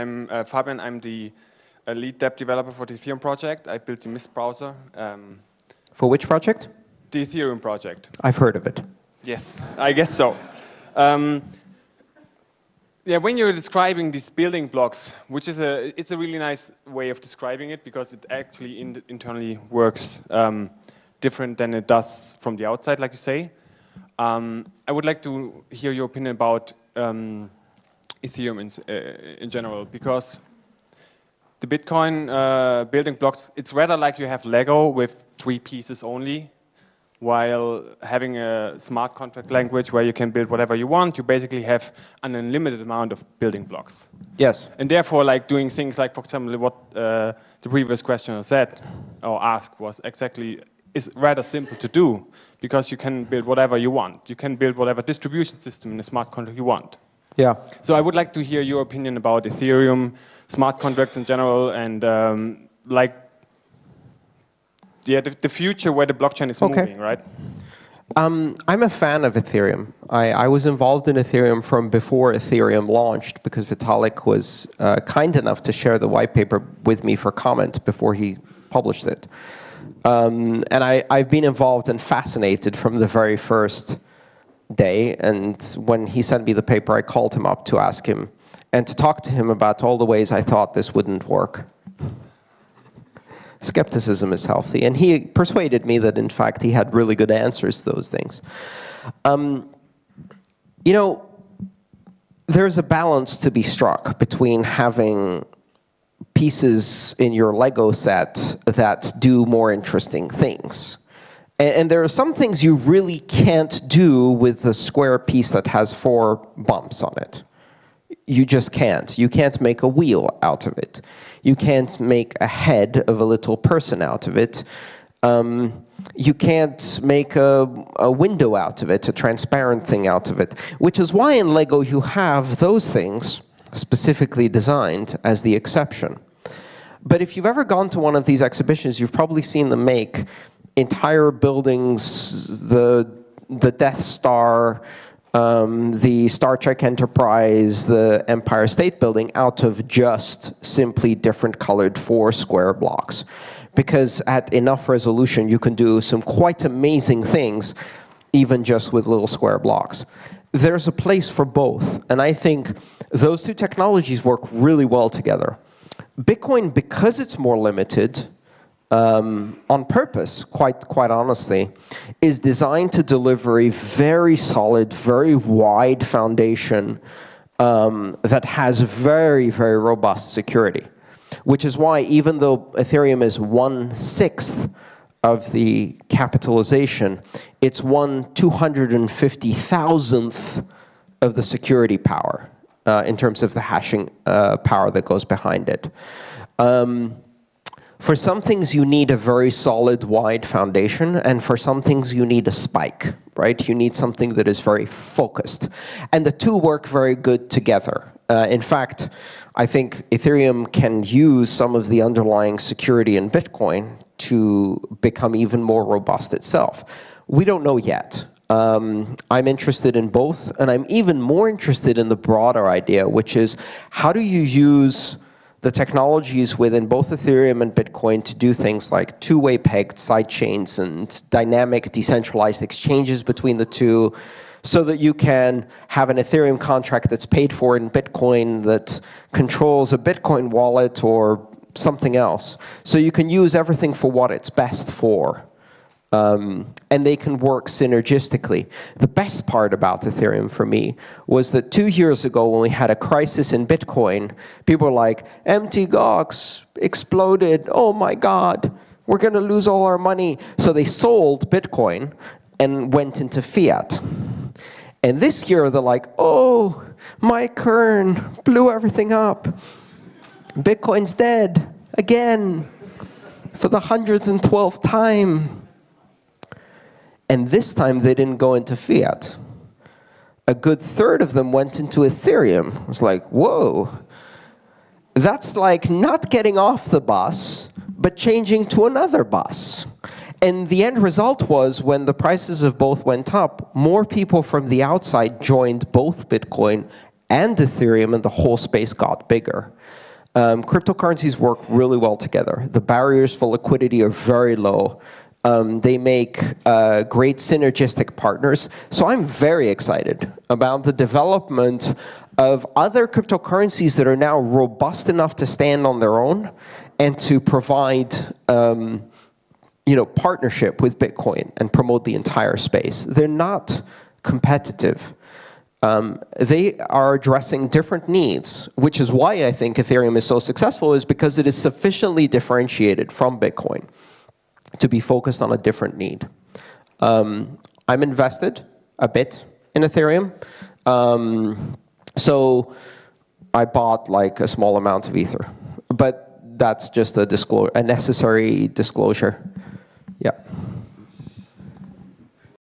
I'm uh, Fabian. I'm the uh, lead dev developer for the Ethereum project. I built the Mist browser. Um, For which project? the Ethereum project. I've heard of it. Yes, I guess so. Um, yeah, when you're describing these building blocks, which is a, it's a really nice way of describing it because it actually in internally works um, different than it does from the outside, like you say. Um, I would like to hear your opinion about um, Ethereum in, uh, in general because the Bitcoin uh, building blocks, it's rather like you have Lego with three pieces only, while having a smart contract language where you can build whatever you want, you basically have an unlimited amount of building blocks. Yes. And therefore, like doing things like, for example, what uh, the previous questioner said or asked was exactly is rather simple to do because you can build whatever you want. You can build whatever distribution system in a smart contract you want. Yeah. So I would like to hear your opinion about Ethereum, smart contracts in general, and um, like, yeah, the, the future where the blockchain is Okay. moving, right? Um, I'm a fan of Ethereum. I, I was involved in Ethereum from before Ethereum launched because Vitalik was uh, kind enough to share the white paper with me for comment before he published it. Um, and I, I've been involved and fascinated from the very first day. And when he sent me the paper, I called him up to ask him and to talk to him about all the ways I thought this wouldn't work. Skepticism is healthy. And he persuaded me that, in fact, he had really good answers to those things. Um, you know, there's a balance to be struck between having pieces in your Lego set that do more interesting things. A- And there are some things you really can't do with a square piece that has four bumps on it. You just can't. You can't make a wheel out of it. You can't make a head of a little person out of it. Um, you can't make a, a window out of it, a transparent thing out of it. Which is why in Lego you have those things specifically designed as the exception. But if you've ever gone to one of these exhibitions, you've probably seen them make entire buildings, the, the Death Star, um, the Star Trek Enterprise, the Empire State Building, out of just simply different colored four square blocks. Because at enough resolution, you can do some quite amazing things, even just with little square blocks. There's a place for both, and I think those two technologies work really well together. Bitcoin, because it's more limited, um, on purpose, quite, quite honestly, is designed to deliver a very solid, very wide foundation um, that has very, very robust security. Which is why, even though Ethereum is one sixth of the capitalization, it's one 250,000th of the security power uh, in terms of the hashing uh, power that goes behind it. Um, for some things, you need a very solid, wide foundation, and for some things, you need a spike, right? You need something that is very focused. And the two work very good together. Uh, in fact, I think Ethereum can use some of the underlying security in Bitcoin to become even more robust itself. We don't know yet. Um, I'm interested in both, and I'm even more interested in the broader idea, which is how do you use the technologies within both Ethereum and Bitcoin to do things like two-way pegged sidechains and dynamic decentralized exchanges between the two so that you can have an Ethereum contract that's paid for in Bitcoin that controls a Bitcoin wallet or something else. So you can use everything for what it's best for. Um, and they can work synergistically. The best part about Ethereum for me was that two years ago when we had a crisis in Bitcoin, people were like, Mt. Gox exploded, oh my God, we're going to lose all our money. So they sold Bitcoin and went into fiat. And this year they're like, oh, Mike Hearn blew everything up. Bitcoin's dead again for the 112th time. And this time they didn't go into fiat. A good third of them went into Ethereum. It was like, whoa. That's like not getting off the bus, but changing to another bus. And the end result was when the prices of both went up, more people from the outside joined both Bitcoin and Ethereum, and the whole space got bigger. Um, cryptocurrencies work really well together. The barriers for liquidity are very low. Um, they make uh, great synergistic partners. So I'm very excited about the development of other cryptocurrencies that are now robust enough to stand on their own and to provide um, you know, partnership with Bitcoin and promote the entire space. They're not competitive. Um, they are addressing different needs, which is why I think Ethereum is so successful, is because it is sufficiently differentiated from Bitcoin to be focused on a different need. Um, I'm invested a bit in Ethereum. Um, so I bought like a small amount of Ether. But that's just a, disclosure, a necessary disclosure. Yeah.